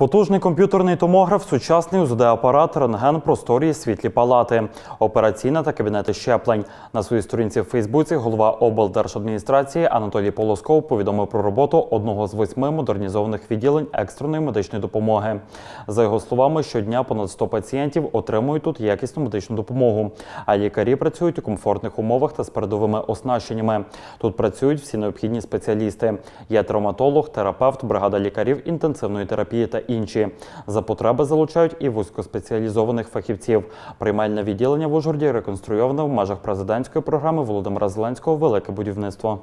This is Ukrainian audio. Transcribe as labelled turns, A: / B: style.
A: Потужний комп'ютерний томограф, сучасний УЗД-апарат, рентген, просторі, світлі палати, операційна та кабінети щеплень. На своїй сторінці в Фейсбуці голова облдержадміністрації Анатолій Полосков повідомив про роботу одного з восьми модернізованих відділень екстреної медичної допомоги. За його словами, щодня понад 100 пацієнтів отримують тут якісну медичну допомогу. А лікарі працюють у комфортних умовах та з передовими оснащеннями. Тут працюють всі необхідні спеціалісти: є травматолог, терапевт, бригада лікарів інтенсивної терапії та інші. За потреби залучають і вузькоспеціалізованих фахівців. Приймальне відділення в Ужгороді реконструйоване в межах президентської програми Володимира Зеленського Велике будівництво.